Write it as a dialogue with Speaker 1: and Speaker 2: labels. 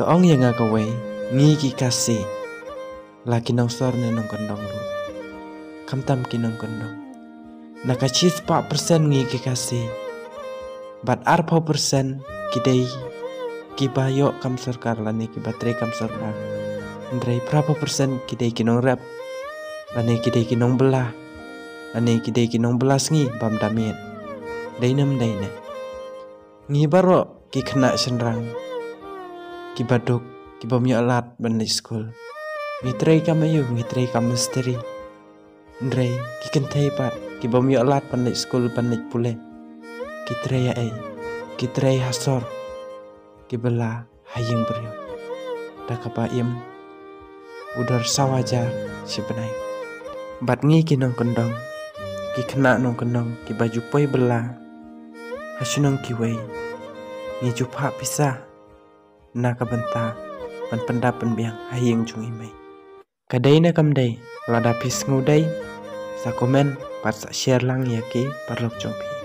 Speaker 1: to ong yang ngakawe ngi ki kasi. Laki nong sor ne nong kondong lu kam tam ki nong kondong. Nakachis pa persen ngi ki kasi. Bat ar persen kidai ki bayo kam sarkar lani ki batre kam sarkar ndrei berapa persen kidai ki nong rap lani kidai ki nong belah. Lani kidai ki nong belas ngi bam damit dainem daine ngi baro ki kena senrang ki baduk ki bom yo alat ban school ngitrei kam ayu ngitrei kam misteri ndrei ki kentai pat ki bom yo alat ban school ban pule. Ki trei ya ai ki trei hasor. Ki bela haying beryo da kapa im. Udar sawajar si benai bat ngi ki nong kendong. Ki kena nong kendong ki baju poi bela hasunong ki wei. Ngi jupa pisah na ka benta pan panda pan biang hayeng chung imai kadai na kam dai lada pis ngudai sa komen pat sa share lang ya ki parlok chong pi